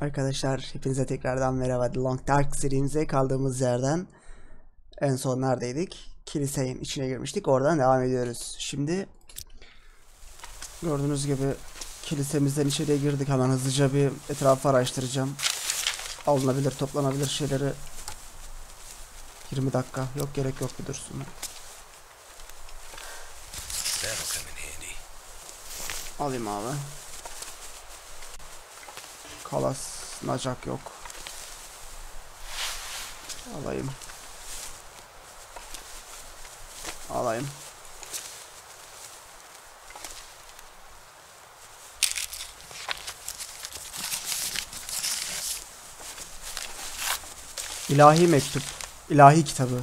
Arkadaşlar hepinize tekrardan merhaba. The Long Dark serimize kaldığımız yerden en son neredeydik? Kilisenin içine girmiştik. Oradan devam ediyoruz. Şimdi gördüğünüz gibi kilisemizden içeriye girdik. Hemen hızlıca bir etrafı araştıracağım. Alınabilir, toplanabilir şeyleri 20 dakika. Yok gerek yok bir dursun. Alayım abi. Kalas, nacak yok. Alayım. Alayım. İlahi mektup. İlahi kitabı.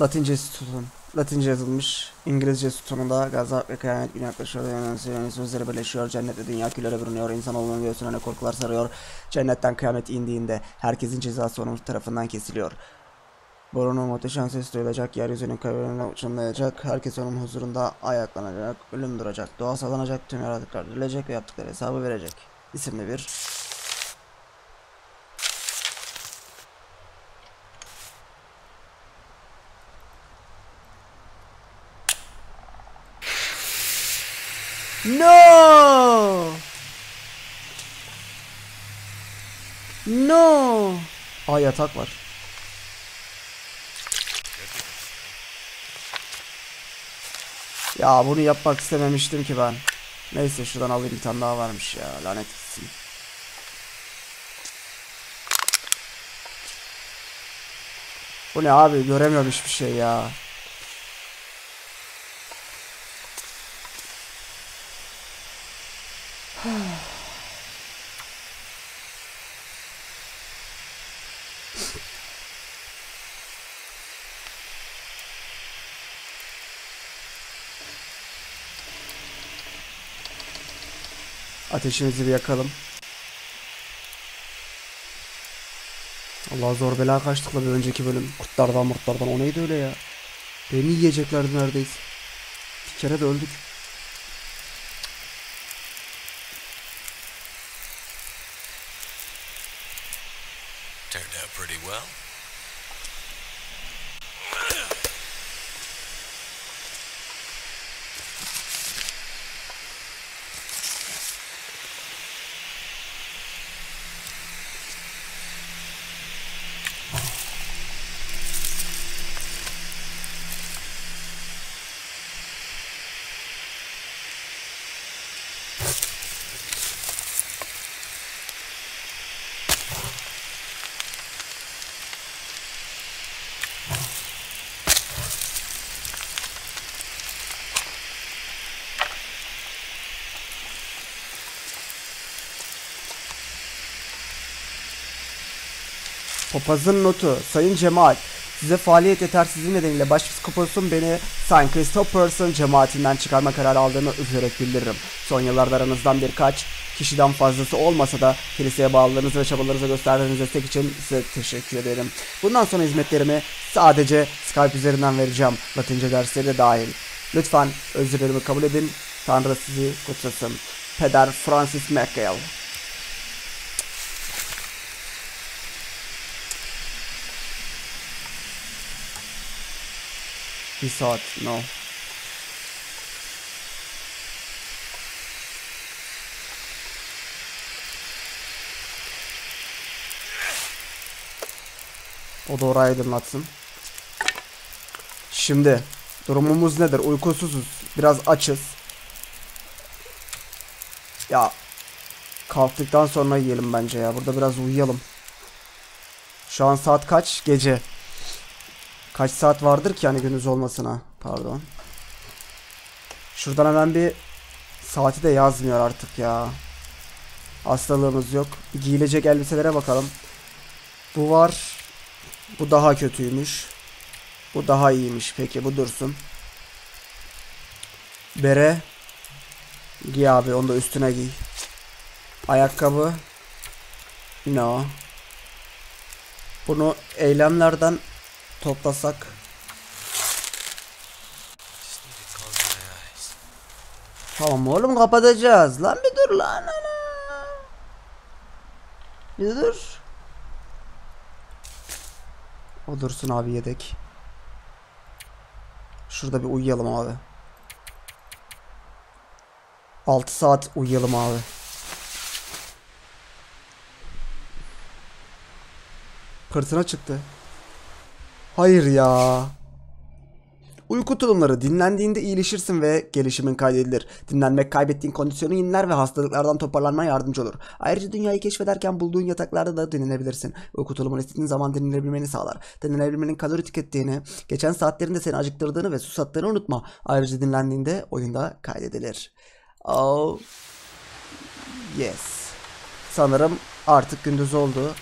Latince sütun. Latince yazılmış. İngilizce sütununda gazap ve kıyamet günü yaklaşıyor. Yani sözleri birleşiyor. Cennet ve dünya küllere bürünüyor. İnsanoğlunun göğsüne ne korkular sarıyor. Cennetten kıyamet indiğinde herkesin cezası onun tarafından kesiliyor. Borunun muhteşem ses duyulacak. Yeryüzünün kaybına uçumlayacak. Herkes onun huzurunda ayaklanacak. Ölüm duracak. Doğa sallanacak. Tüm yaratıklar dirilecek ve yaptıkları hesabı verecek. İsimli bir No! No! Aa yatak var. Ya bunu yapmak istememiştim ki ben. Neyse şuradan alayım bir tane daha varmış ya lanet gitsin. Bu ne abi göremiyorum hiçbir şey ya. Ateşimizi bir yakalım. Allah zor bela kaçtık la bir önceki bölüm. Kurtlardan murtlardan o neydi öyle ya? Beni yiyeceklerdi neredeyse. Bir kere de öldük. Papazın notu. Sayın Cemaat. Size faaliyet yetersizliği nedeniyle Başpiskopos'un beni Saint Christopher'sın cemaatinden çıkarma kararı aldığını üzülerek bildiririm. Son yıllarda aranızdan birkaç kişiden fazlası olmasa da kiliseye bağlılığınızı ve çabalarınızı gösterdiğiniz destek için size teşekkür ederim. Bundan sonra hizmetlerimi sadece Skype üzerinden vereceğim. Latince dersleri de dahil. Lütfen özürlerimi kabul edin. Tanrı sizi kutsasın. Peder Francis McGill. Saat. No. O da orayı aydınlatsın. Şimdi durumumuz nedir? Uykusuzuz. Biraz açız. Ya kalktıktan sonra yiyelim bence ya. Burada biraz uyuyalım. Şu an saat kaç? Gece. Kaç saat vardır ki hani gündüz olmasına? Pardon. Şuradan hemen bir saati de yazmıyor artık ya. Hastalığımız yok. Giyilecek elbiselere bakalım. Bu var. Bu daha kötüymüş. Bu daha iyiymiş. Peki bu dursun. Bere. Giy abi onu da üstüne giy. Ayakkabı. No. Bunu eylemlerden toplasak. Tamam oğlum kapatacağız. Lan bir dur lan ana. Bir dur. O dursun abi yedek. Şurada bir uyuyalım abi. 6 saat uyuyalım abi. Fırtına çıktı. Hayır ya. Uyku tulumları dinlendiğinde iyileşirsin ve gelişimin kaydedilir. Dinlenmek kaybettiğin kondisyonu yeniler ve hastalıklardan toparlanmaya yardımcı olur. Ayrıca dünyayı keşfederken bulduğun yataklarda da dinlenebilirsin. Uyku tulumunu istediğin zaman dinlenebilmeni sağlar. Dinlenebilmenin kalori tükettiğini, geçen saatlerinde seni acıktırdığını ve susattığını unutma. Ayrıca dinlendiğinde oyunda kaydedilir. Oh. Yes. Sanırım artık gündüz oldu.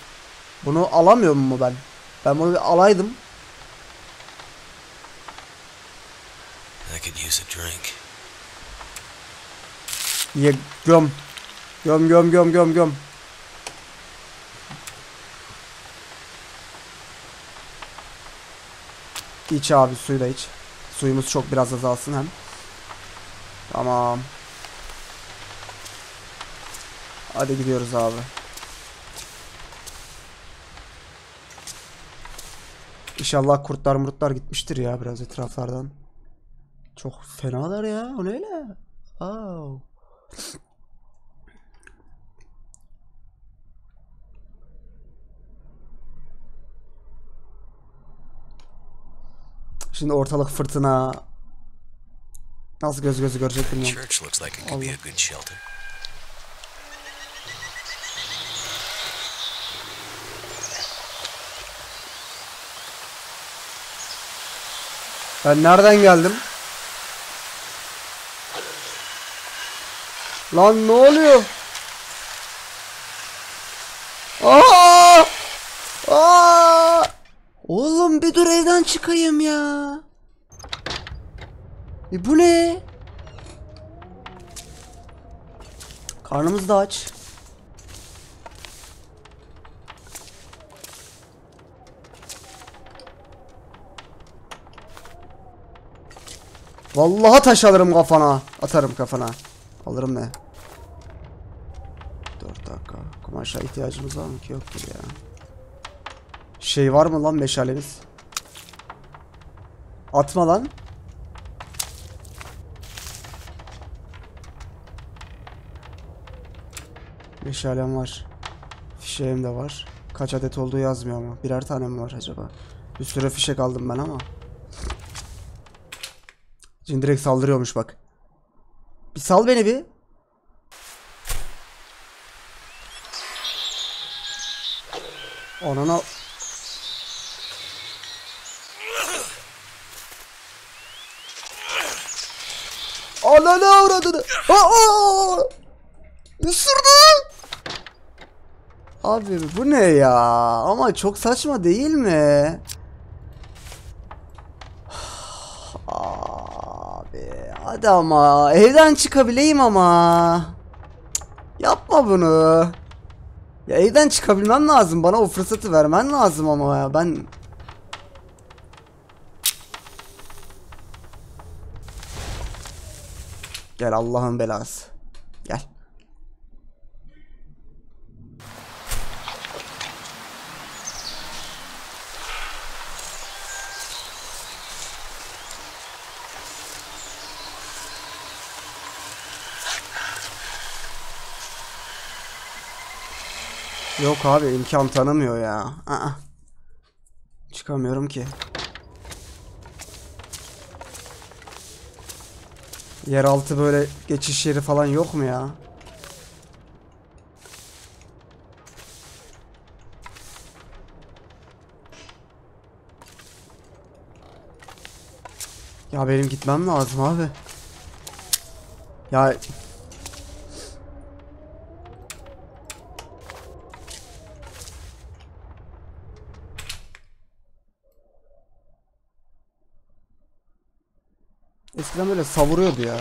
Bunu alamıyor mu ben? Ben bunu bir alaydım. I could use a drink. Ye göm. Göm göm göm göm göm. İç abi suyu da iç. Suyumuz çok biraz azalsın hem. Tamam. Hadi gidiyoruz abi. İnşallah kurtlar murtlar gitmiştir ya biraz etraflardan. Çok fenalar ya. O ne öyle? Wow. Şimdi ortalık fırtına. Nasıl göz gözü görecek bilmiyorum. Church looks like it could be a good shelter. Ben nereden geldim? Lan ne oluyor? Aa! Aa! Oğlum bir dur evden çıkayım ya. E bu ne? Karnımız da aç. Vallahi taş alırım kafana. Atarım kafana. Alırım ne? 4 dakika. Kumaşa ihtiyacımız var mı ki? Yok gibi ya. Şey var mı lan meşalemiz? Atma lan. Meşalem var. Fişeğim de var. Kaç adet olduğu yazmıyor ama. Birer tane mi var acaba? Bir sürü fişek aldım ben ama. Şimdi direkt saldırıyormuş bak. Bir sal beni bir. Onana... Ananı avradını. Aa! Isırdı. Abi bu ne ya? Ama çok saçma değil mi? Abi hadi ama evden çıkabileyim ama. Yapma bunu. Ya evden çıkabilmem lazım. Bana o fırsatı vermen lazım ama ya. Ben Gel Allah'ın belası. Gel. Yok abi imkan tanımıyor ya. Aa. Çıkamıyorum ki. Yeraltı böyle geçiş yeri falan yok mu ya? Ya benim gitmem lazım abi. Ya Eskiden böyle savuruyordu ya.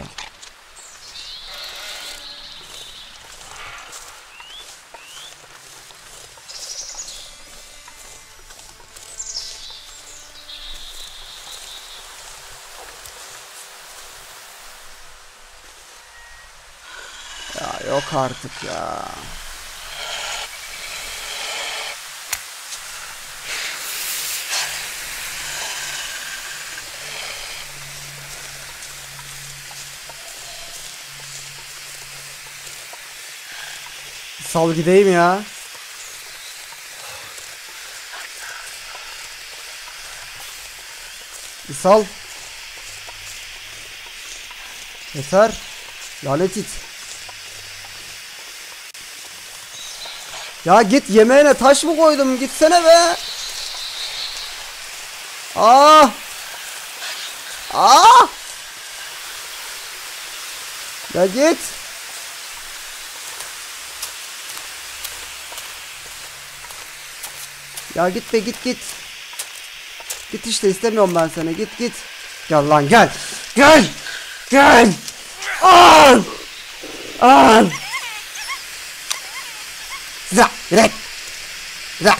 Ya yok artık ya. Sal gideyim ya. Bir sal. Yeter. Lanet it. Ya git yemeğine taş mı koydum? Gitsene be. Aa! Aa! Ya git. Ya git be git git. Git işte istemiyorum ben seni. Git git. Gel lan gel. Gel. Gel. Al. Al. Za, direkt. Za.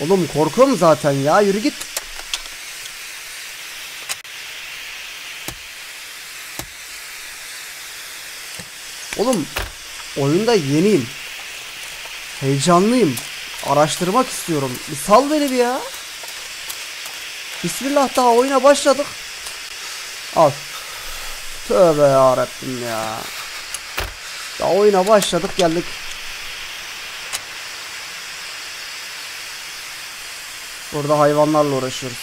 Oğlum korkuyorum zaten ya. Yürü git. Oğlum oyunda yeniyim. Heyecanlıyım. Araştırmak istiyorum. Bir sal beni bir ya. Bismillah daha oyuna başladık. Al. Tövbe yarabbim ya. Daha oyuna başladık geldik. Burada hayvanlarla uğraşıyoruz.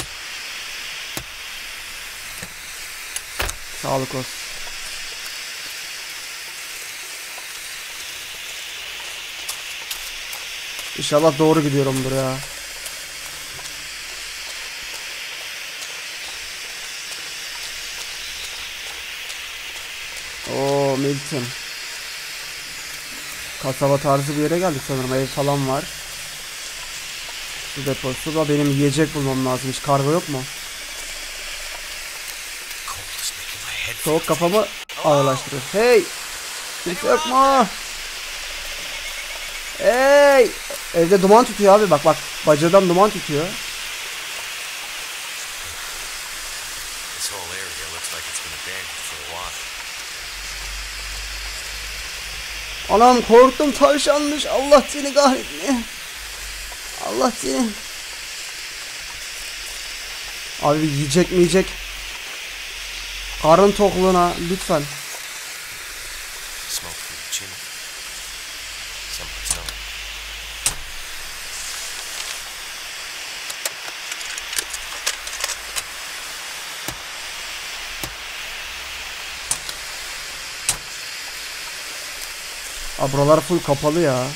Sağlık olsun. İnşallah doğru gidiyorumdur ya. Oo Milton. Kasaba tarzı bir yere geldik sanırım. Ev falan var. Su deposu da benim yiyecek bulmam lazım. Hiç kargo yok mu? Soğuk kafamı ağırlaştırıyor. Hey! Yok mu? Hey! Evde duman tutuyor abi bak bak. Bacadan duman tutuyor. Anam korktum tavşanmış. Allah seni kahretme. Allah seni. Abi yiyecek mi yiyecek? Karın tokluğuna lütfen. Buralar full kapalı ya.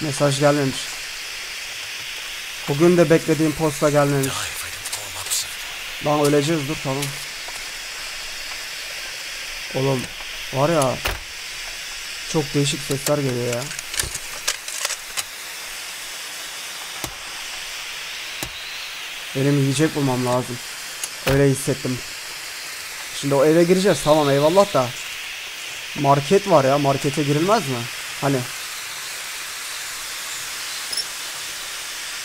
Mesaj gelmemiş. Bugün de beklediğim posta gelmemiş. Lan öleceğiz dur tamam. Oğlum var ya çok değişik sesler geliyor ya. Benim yiyecek bulmam lazım. Öyle hissettim. Şimdi o eve gireceğiz tamam eyvallah da. Market var ya markete girilmez mi? Hani.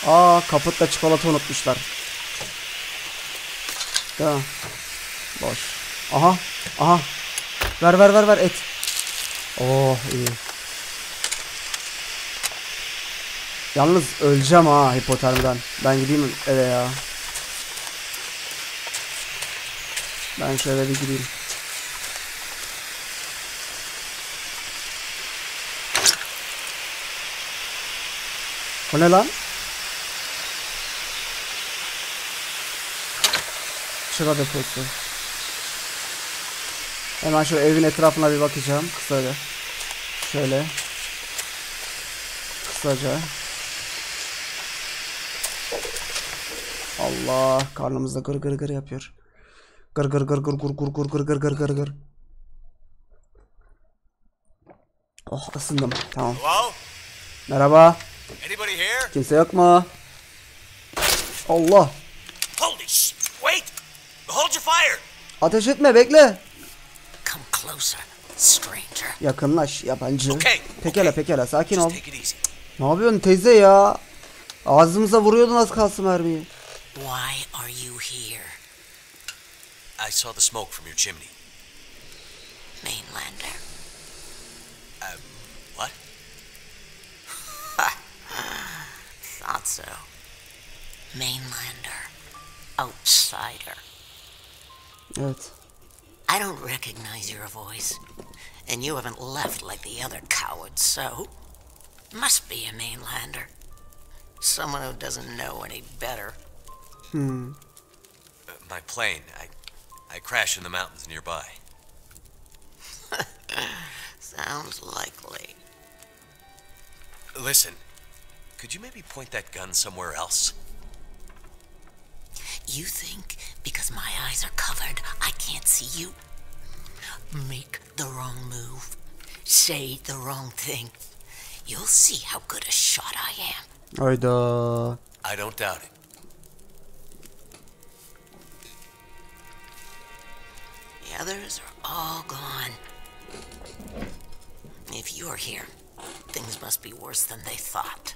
Aa kapıtta çikolata unutmuşlar. Ya. Boş. Aha. Aha. Ver ver ver ver et. Oh iyi. Yalnız öleceğim ha hipotermiden. Ben gideyim eve ya. Ben eve bir gideyim. O ne lan? Çıra deposu. Hemen şu evin etrafına bir bakacağım kısaca. Şöyle. Kısaca. Allah karnımızda gır gır gır yapıyor. Gır gır gır gır gır gır gır gır gır gır gır gır. Oh ısındım. Tamam. Hello? Merhaba. Anybody here? Kimse yok mu? Allah. Holy sh! Wait! Hold your fire! Ateş etme bekle. Come closer, stranger. Yakınlaş yabancı. Okay, Pekala okay. pekala sakin ol. Just easy. Ne yapıyorsun teyze ya? Ağzımıza vuruyordun az kalsın mermiyi. Why are you here, I saw the smoke from your chimney. Mainlander? Um, what? Thought so. Mainlander. Outsider. Evet. I don't recognize your voice. And you haven't left like the other cowards, so. Must be a mainlander. Someone who doesn't know any better. Uh, my plane, I, I crash in the mountains nearby. Sounds likely. Listen, could you maybe point that gun somewhere else? You think because my eyes are covered, I can't see you? Make the wrong move. Say the wrong thing. You'll see how good a shot I am. Hayda. I don't doubt it. The others are all gone. If you're here, things must be worse than they thought.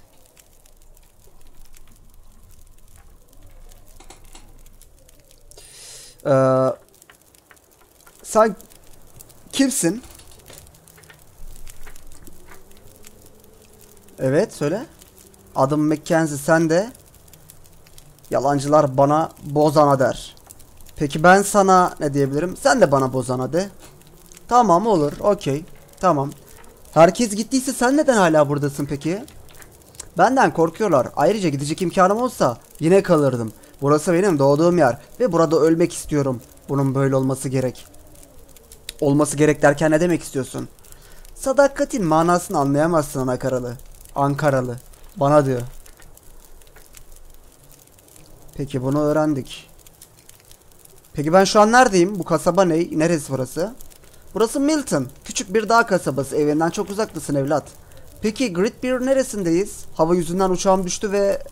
Ee, sen kimsin? Evet söyle. Adım Mackenzie sen de. Yalancılar bana bozana der. Peki ben sana ne diyebilirim? Sen de bana bozana de. Tamam olur okey. Tamam. Herkes gittiyse sen neden hala buradasın peki? Benden korkuyorlar. Ayrıca gidecek imkanım olsa yine kalırdım. Burası benim doğduğum yer ve burada ölmek istiyorum. Bunun böyle olması gerek. Olması gerek derken ne demek istiyorsun? Sadakatin manasını anlayamazsın Ankaralı. Ankaralı. Bana diyor. Peki bunu öğrendik. Peki ben şu an neredeyim? Bu kasaba ne? Neresi burası? Burası Milton. Küçük bir dağ kasabası. Evinden çok uzaktasın evlat. Peki Great Bear neresindeyiz? Hava yüzünden uçağım düştü ve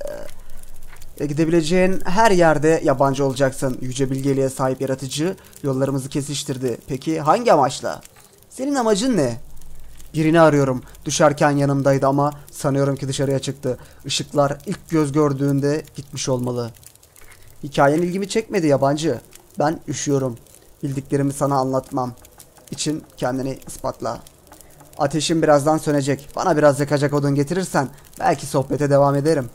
e, gidebileceğin her yerde yabancı olacaksın. Yüce bilgeliğe sahip yaratıcı yollarımızı kesiştirdi. Peki hangi amaçla? Senin amacın ne? Birini arıyorum. Düşerken yanımdaydı ama sanıyorum ki dışarıya çıktı. Işıklar ilk göz gördüğünde gitmiş olmalı. Hikayen ilgimi çekmedi yabancı. Ben üşüyorum. Bildiklerimi sana anlatmam. için kendini ispatla. Ateşim birazdan sönecek. Bana biraz yakacak odun getirirsen belki sohbete devam ederim.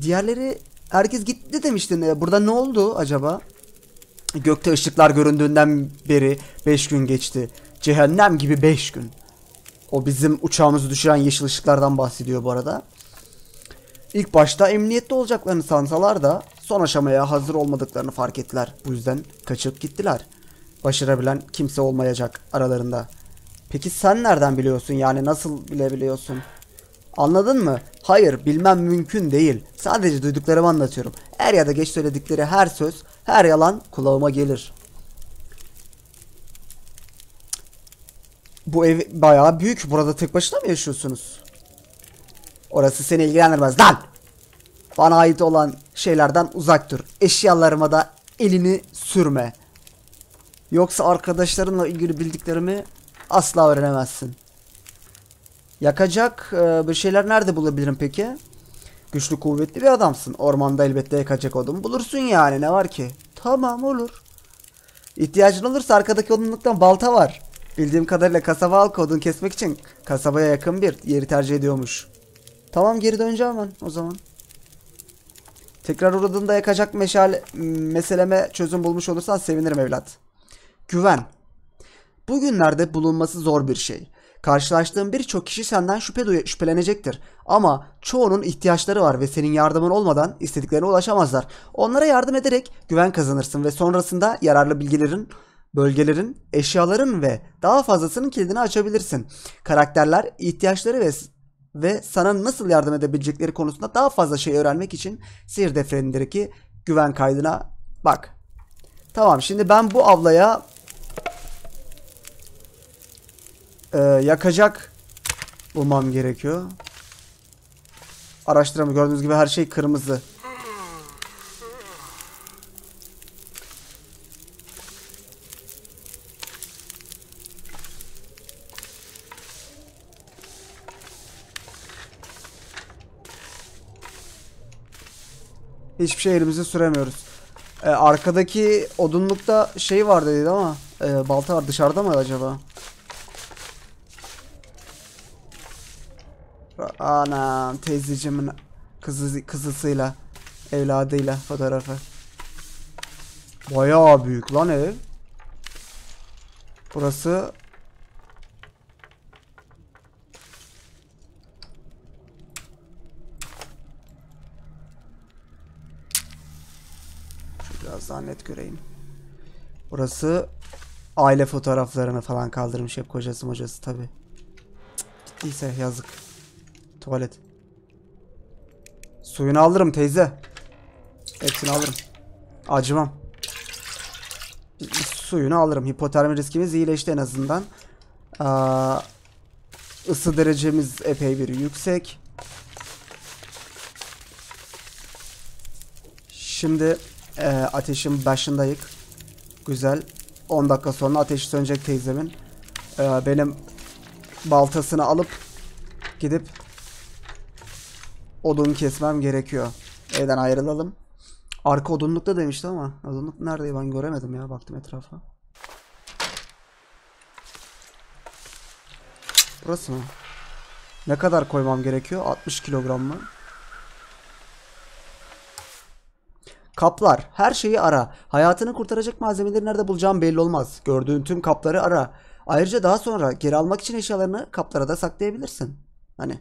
Diğerleri herkes gitti demiştin. E, Burada ne oldu acaba? Gökte ışıklar göründüğünden beri 5 gün geçti. Cehennem gibi 5 gün. O bizim uçağımızı düşüren yeşil ışıklardan bahsediyor bu arada. İlk başta emniyette olacaklarını sansalar da son aşamaya hazır olmadıklarını fark ettiler. Bu yüzden kaçıp gittiler. Başarabilen kimse olmayacak aralarında. Peki sen nereden biliyorsun yani nasıl bilebiliyorsun? Anladın mı? Hayır bilmem mümkün değil. Sadece duyduklarımı anlatıyorum. Er ya da geç söyledikleri her söz, her yalan kulağıma gelir. Bu ev bayağı büyük. Burada tek başına mı yaşıyorsunuz? Orası seni ilgilendirmez lan. Bana ait olan şeylerden uzak dur. Eşyalarıma da elini sürme. Yoksa arkadaşlarınla ilgili bildiklerimi asla öğrenemezsin. Yakacak e, bir şeyler nerede bulabilirim peki? Güçlü kuvvetli bir adamsın. Ormanda elbette yakacak odun bulursun yani ne var ki? Tamam olur. İhtiyacın olursa arkadaki odunluktan balta var. Bildiğim kadarıyla kasaba halkı odun kesmek için kasabaya yakın bir yeri tercih ediyormuş. Tamam geri döneceğim ben o zaman. Tekrar uğradığında yakacak meşale meseleme çözüm bulmuş olursan sevinirim evlat. Güven. Bugünlerde bulunması zor bir şey. Karşılaştığın birçok kişi senden şüphe şüphelenecektir. Ama çoğunun ihtiyaçları var ve senin yardımın olmadan istediklerine ulaşamazlar. Onlara yardım ederek güven kazanırsın ve sonrasında yararlı bilgilerin, bölgelerin, eşyaların ve daha fazlasının kilidini açabilirsin. Karakterler ihtiyaçları ve ve sana nasıl yardım edebilecekleri konusunda daha fazla şey öğrenmek için sihir defterindeki güven kaydına bak. Tamam şimdi ben bu avlaya e, yakacak bulmam gerekiyor. Araştıramı gördüğünüz gibi her şey kırmızı. Hiçbir şey elimize süremiyoruz. E, arkadaki odunlukta şey var dedi ama e, balta var dışarıda mı acaba? Anam teyzeciğimin kızı, kızısıyla evladıyla fotoğrafı. Bayağı büyük lan ev. Burası Net göreyim. Burası aile fotoğraflarını falan kaldırmış hep kocası mocası tabi. Gittiyse yazık. Tuvalet. Suyunu alırım teyze. Hepsini alırım. Acımam. Suyunu alırım. Hipotermi riskimiz iyileşti en azından. Aa, ısı derecemiz epey bir yüksek. Şimdi e, ateşin başındayık. Güzel. 10 dakika sonra ateşi sönecek teyzemin. E, benim baltasını alıp gidip odun kesmem gerekiyor. Evden ayrılalım. Arka odunlukta demişti ama odunluk nerede ben göremedim ya baktım etrafa. Burası mı? Ne kadar koymam gerekiyor? 60 kilogram mı? Kaplar. Her şeyi ara. Hayatını kurtaracak malzemeleri nerede bulacağım belli olmaz. Gördüğün tüm kapları ara. Ayrıca daha sonra geri almak için eşyalarını kaplara da saklayabilirsin. Hani.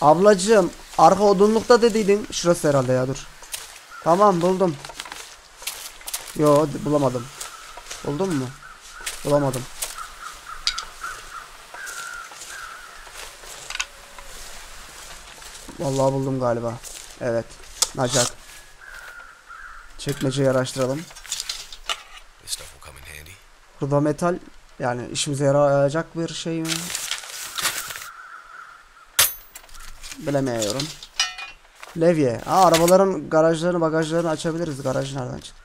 Ablacığım arka odunlukta dediydin. Şurası herhalde ya dur. Tamam buldum. Yo bulamadım. Buldun mu? Bulamadım. Vallahi buldum galiba. Evet. Nacak. Çekmeceyi araştıralım. Burada metal yani işimize yarayacak bir şey mi? Bilemiyorum. Levye. Aa, arabaların garajlarını bagajlarını açabiliriz. Garaj nereden çıktı?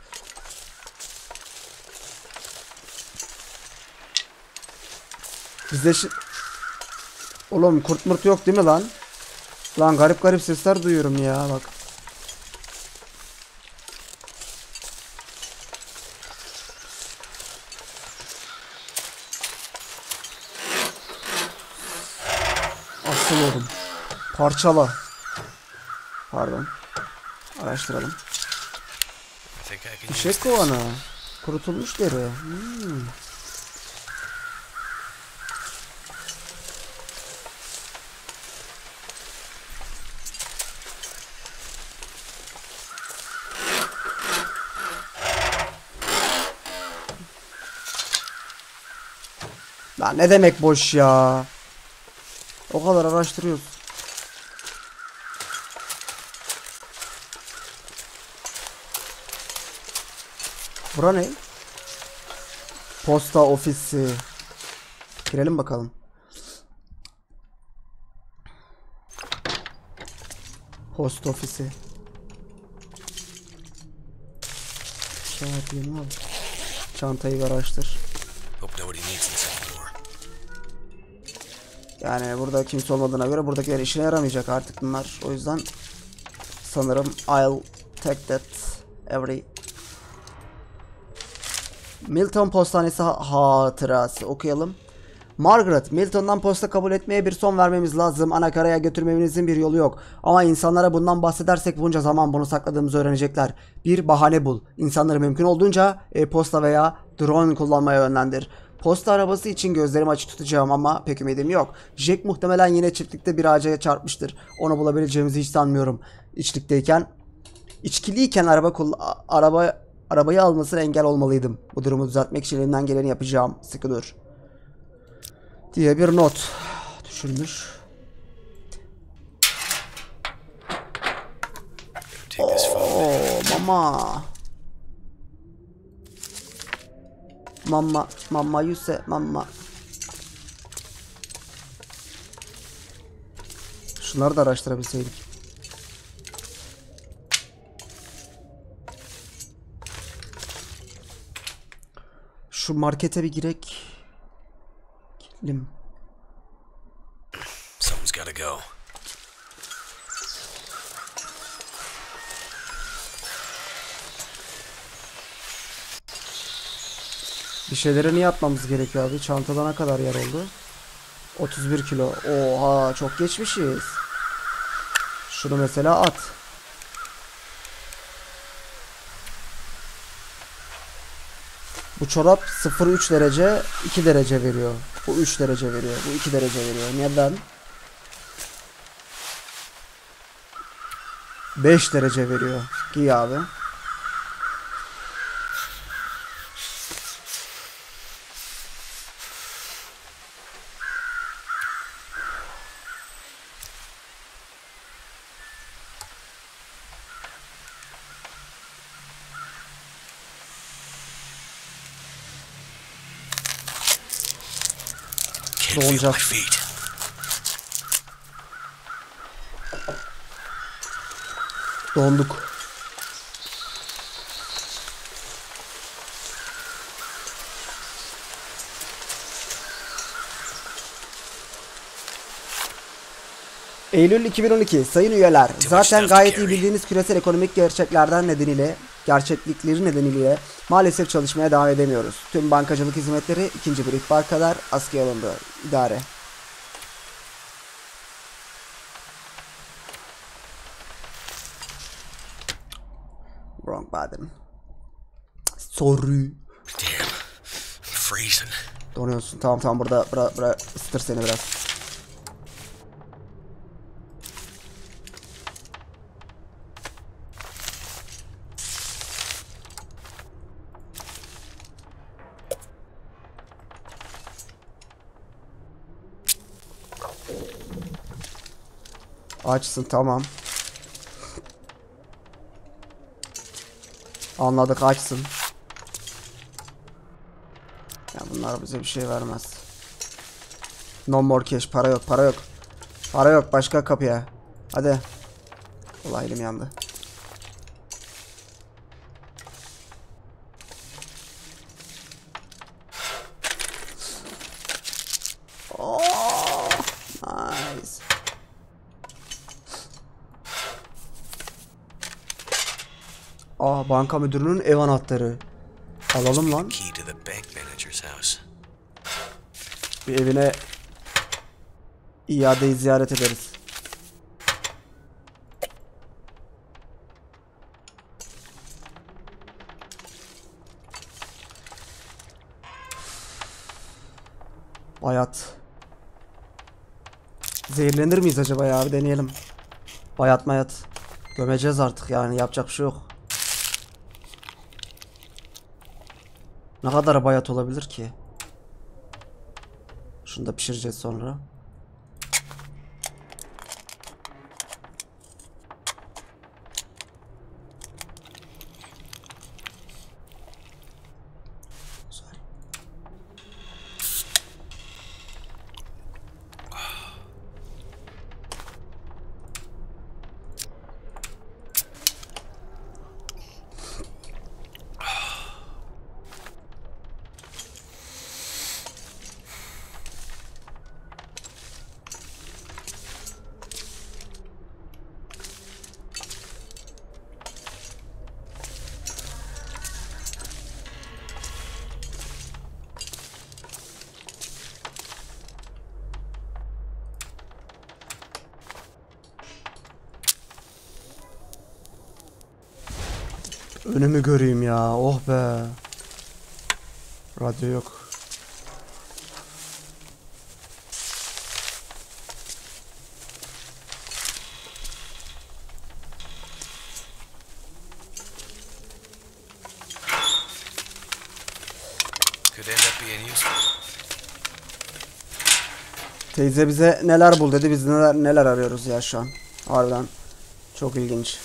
Bizde şi- Oğlum kurt murt yok değil mi lan? Lan garip garip sesler duyuyorum ya bak. Asıl oğlum. Parçala. Pardon. Araştıralım. Fişek kovanı. Kurutulmuş deri. Hmm. Lan ne demek boş ya? O kadar araştırıyoruz. Bura ne? Posta ofisi. Girelim bakalım. Posta ofisi. Kağıt yeni al. Çantayı araştır. Hope. Yani burada kimse olmadığına göre buradakiler işine yaramayacak artık bunlar. O yüzden sanırım I'll take that every Milton Postanesi ha- hatırası okuyalım. Margaret, Milton'dan posta kabul etmeye bir son vermemiz lazım. Anakaraya götürmemizin bir yolu yok. Ama insanlara bundan bahsedersek bunca zaman bunu sakladığımızı öğrenecekler. Bir bahane bul. İnsanları mümkün olduğunca e-posta veya drone kullanmaya yönlendir. Posta arabası için gözlerimi açık tutacağım ama pek ümidim yok. Jack muhtemelen yine çiftlikte bir ağaca çarpmıştır. Onu bulabileceğimizi hiç sanmıyorum. İçlikteyken İçkiliyken araba araba arabayı almasına engel olmalıydım. Bu durumu düzeltmek için elimden geleni yapacağım. Sıkı dur. Diye bir not düşürmüş. Oo mama. Mama you say mama. Şunları da araştırabilseydik. Şu markete bir girek. Gidelim. Niye atmamız gerekiyor abi? Çantada ne kadar yer oldu? 31 kilo. Oha çok geçmişiz. Şunu mesela at. Bu çorap 0-3 derece 2 derece veriyor. Bu 3 derece veriyor. Bu 2 derece veriyor. Neden? 5 derece veriyor. Giy abi. My feet. Donduk. Eylül 2012 sayın üyeler zaten gayet iyi bildiğiniz küresel ekonomik gerçeklerden nedeniyle gerçeklikleri nedeniyle maalesef çalışmaya devam edemiyoruz. Tüm bankacılık hizmetleri ikinci bir ihbar kadar askıya alındı. İdare. Wrong button. Sorry. Damn. Freezing. Donuyorsun. Tamam tamam burada bura, bura ısıtır seni biraz. Açsın tamam. Anladık açsın. Ya bunlar bize bir şey vermez. No more cash. Para yok. Para yok. Para yok. Başka kapıya. Hadi. Elim yandı. Oh, nice. Aa banka müdürünün ev anahtarı. Alalım lan. Bir evine iadeyi ziyaret ederiz. Bayat. Zehirlenir miyiz acaba ya? Bir deneyelim. Bayat mayat. Gömeceğiz artık yani yapacak bir şey yok. Ne kadar bayat olabilir ki? Şunu da pişireceğiz sonra. Önümü göreyim ya. Oh be. Radyo yok. Teyze bize neler bul dedi. Biz neler neler arıyoruz ya şu an. Harbiden. Çok ilginç.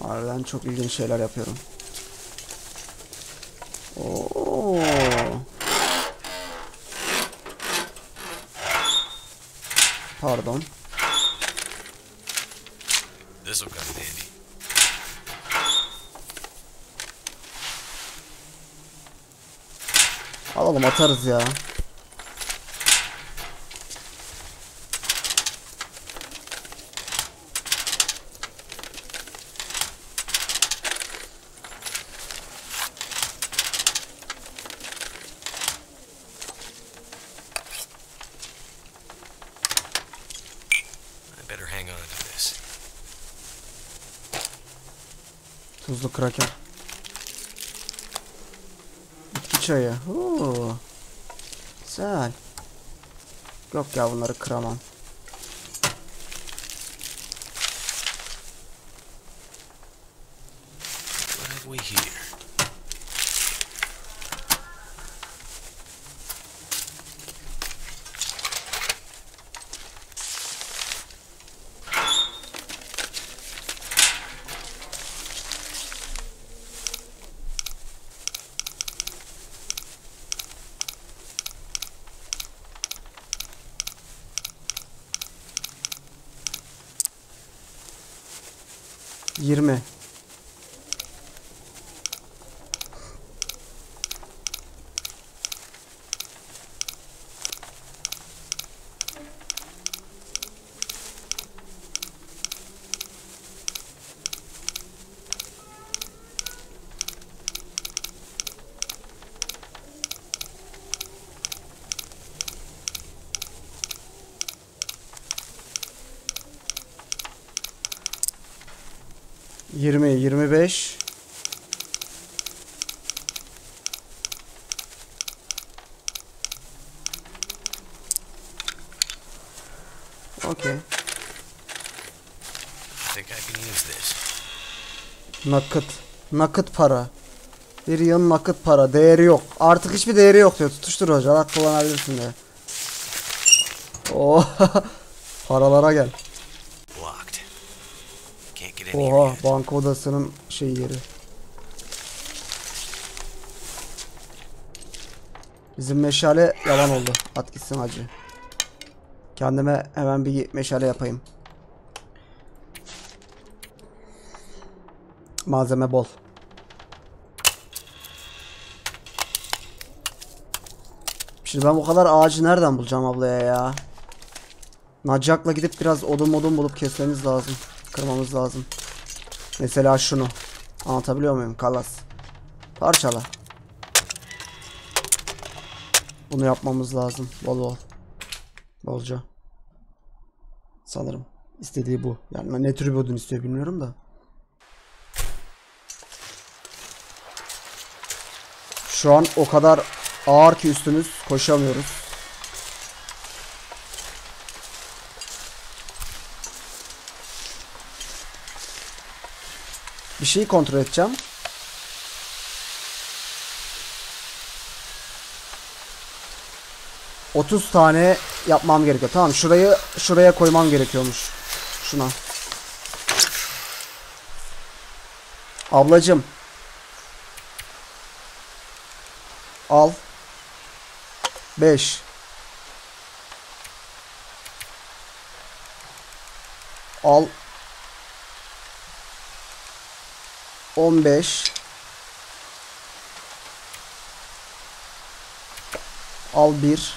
Harbiden çok ilginç şeyler yapıyorum. Oo. Pardon. This'll come in handy. Alalım atarız ya. Kraker. Bitki çayı. Oo. Güzel. Yok ya bunları kıramam. 20 Yirmi, yirmi beş. Okay. Nakıt. Nakıt para. Bir yıl nakıt para. Değeri yok. Artık hiçbir değeri yok diyor. Tutuştur hoca. Kullanabilirsin diyor. Oo. Paralara gel. Blocked. Can't get in here Oha. Banka odasının şey yeri. Bizim meşale yalan oldu. At gitsin hacı. Kendime hemen bir meşale yapayım. Malzeme bol. Şimdi ben bu kadar ağacı nereden bulacağım ablaya ya? Nacak'la gidip biraz odun modun bulup kesmemiz lazım. Kırmamız lazım. Mesela şunu. Anlatabiliyor muyum? Kalas. Parçala. Bunu yapmamız lazım. Bol bol. Bolca. Sanırım. İstediği bu. Yani ne tür bir odun istiyor bilmiyorum da. Şu an o kadar ağır ki üstümüz koşamıyoruz. Bir şeyi kontrol edeceğim. Otuz tane yapmam gerekiyor. Tamam şurayı şuraya koymam gerekiyormuş. Şuna. Ablacım. Al. 5. Al. 15. Al 1.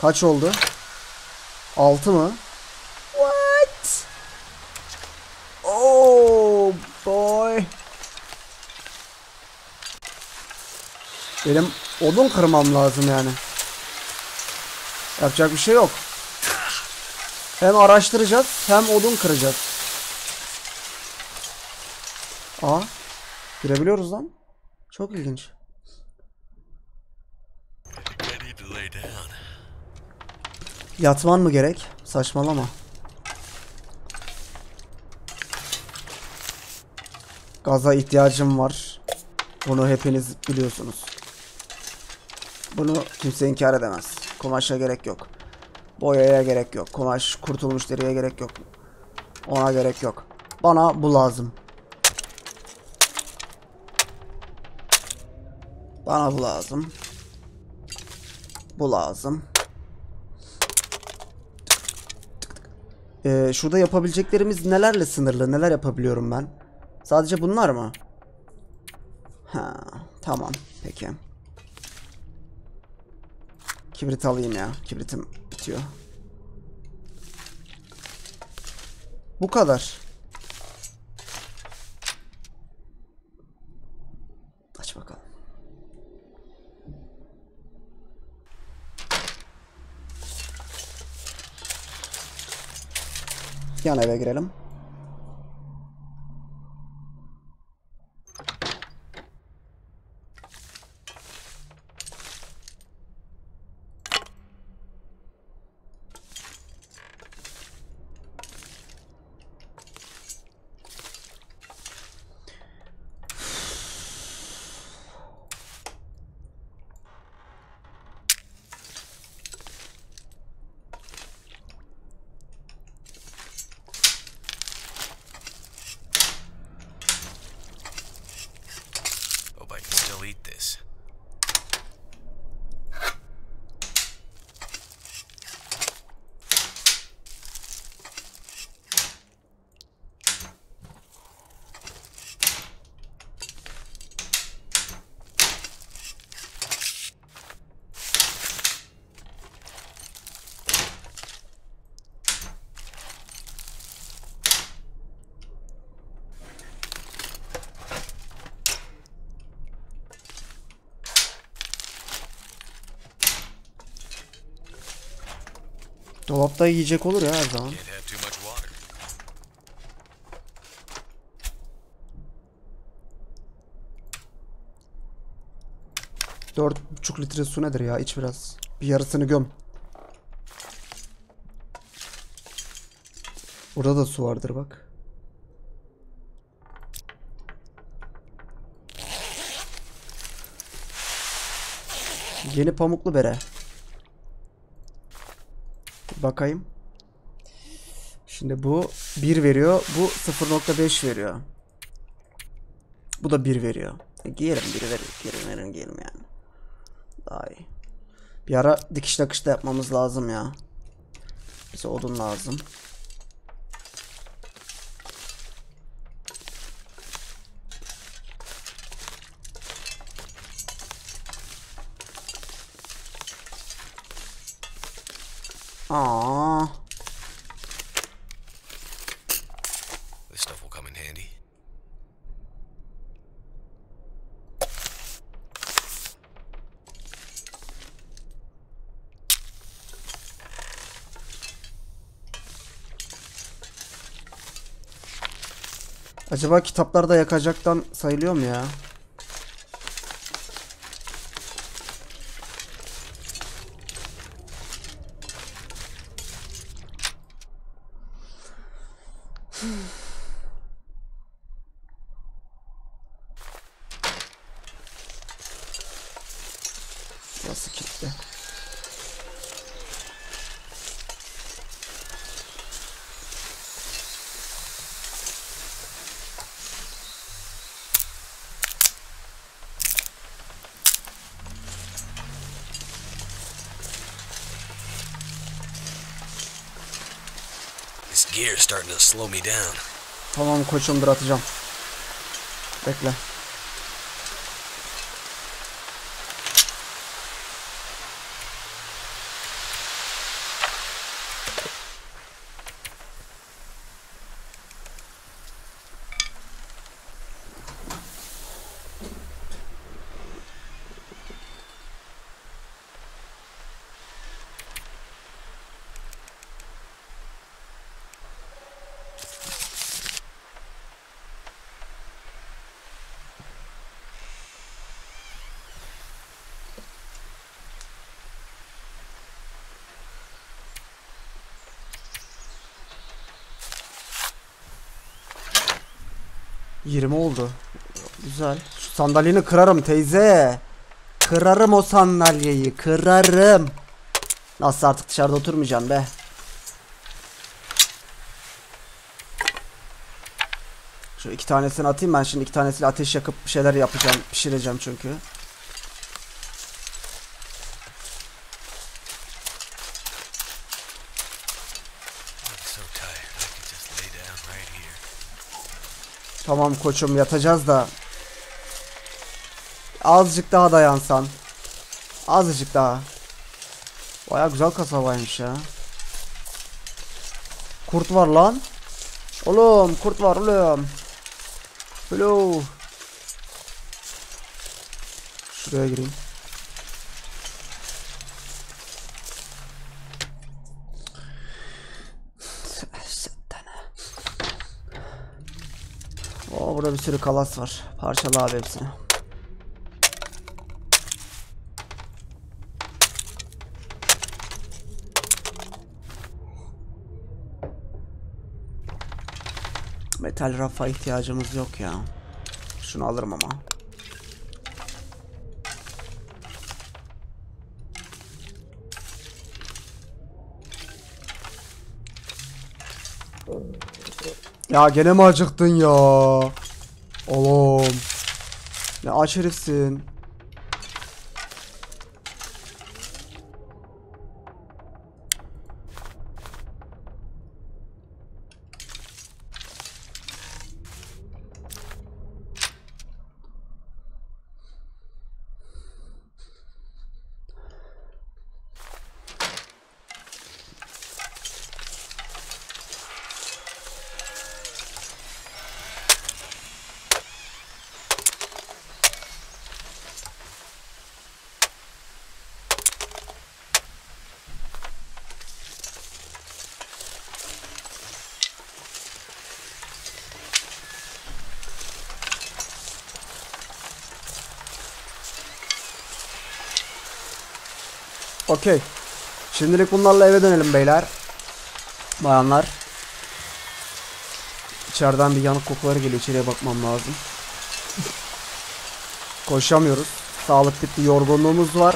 Kaç oldu? 6 mı? What? Oh boy. Benim odun kırmam lazım yani. Yapacak bir şey yok. Hem araştıracağız hem odun kıracağız. Aa. Girebiliyoruz lan. Çok ilginç. Yatman mı gerek? Saçmalama. Gaza ihtiyacım var. Bunu hepiniz biliyorsunuz. Bunu kimse inkar edemez. Kumaşa gerek yok. Boyaya gerek yok. Kumaş kurtulmuş deriye gerek yok. Ona gerek yok. Bana bu lazım. Bana bu lazım. Bu lazım. Ee, şurada yapabileceklerimiz nelerle sınırlı? Neler yapabiliyorum ben? Sadece bunlar mı? Ha, tamam. Peki. Kibrit alayım ya. Kibritim bitiyor. Bu kadar. Eve girelim. Dolapta yiyecek olur ya her zaman. Dört buçuk litre su nedir ya? İç biraz. Bir yarısını göm. Burada da su vardır bak. Yeni pamuklu bere. Bakayım. Şimdi bu 1 veriyor. Bu 0.5 veriyor. Bu da 1 veriyor. E, giyelim 1 verin. Giyelim verin giyelim yani. Daha iyi. Bir ara dikiş nakış da yapmamız lazım ya. Bize odun lazım. Aa, This stuff will come in handy. acaba kitaplarda yakacaktan sayılıyor mu ya? Slow me down. Tamam koçum dur atacağım. Bekle. Yirmi oldu. Güzel. Şu sandalyeni kırarım teyze. Kırarım o sandalyeyi. Kırarım. Nasıl artık dışarıda oturmayacağım be. Şu iki tanesini atayım ben şimdi iki tanesiyle ateş yakıp bir şeyler yapacağım. Pişireceğim çünkü. I'm so tired. I could just lay down right here. Tamam koçum yatacağız da. Azıcık daha dayansan. Azıcık daha. Baya güzel kasabaymış ya. Kurt var lan. Oğlum kurt var oğlum. Hello. Şuraya gireyim. Oo burada bir sürü kalas var. Parçala abi hepsini. Metal rafa ihtiyacımız yok ya. Şunu alırım ama. Ya gene mi acıktın ya? Oğlum. Ne aç herifsin. Okey. Şimdilik bunlarla eve dönelim beyler. Bayanlar. İçeriden bir yanık kokuları geliyor. İçeriye bakmam lazım. Koşamıyoruz. Sağlık bitti. Yorgunluğumuz var.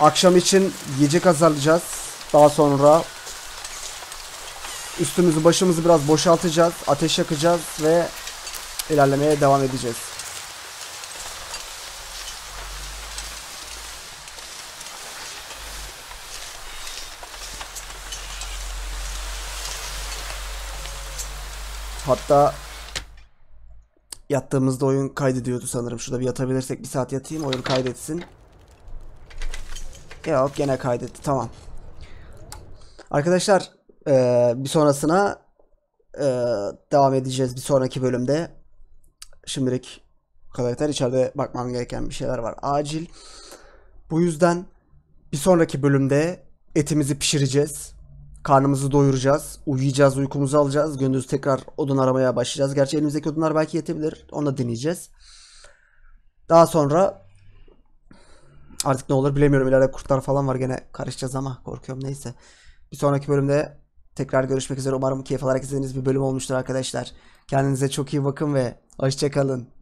Akşam için yiyecek hazırlayacağız. Daha sonra üstümüzü başımızı biraz boşaltacağız. Ateş yakacağız ve ilerlemeye devam edeceğiz. Hatta yattığımızda oyun kaydediyordu sanırım. Şurada bir yatabilirsek bir saat yatayım oyun kaydetsin. Yok gene kaydetti tamam. Arkadaşlar eee, bir sonrasına eee, devam edeceğiz bir sonraki bölümde. Şimdilik kadar. İçeride bakmam gereken bir şeyler var. Acil. Bu yüzden bir sonraki bölümde etimizi pişireceğiz. Karnımızı doyuracağız. Uyuyacağız, uykumuzu alacağız. Gündüz tekrar odun aramaya başlayacağız. Gerçi elimizdeki odunlar belki yetebilir. Onu da deneyeceğiz. Daha sonra artık ne olur bilemiyorum. İleride kurtlar falan var. Gene karışacağız ama korkuyorum. Neyse. Bir sonraki bölümde tekrar görüşmek üzere. Umarım keyif alarak izlediğiniz bir bölüm olmuştur arkadaşlar. Kendinize çok iyi bakın ve hoşçakalın.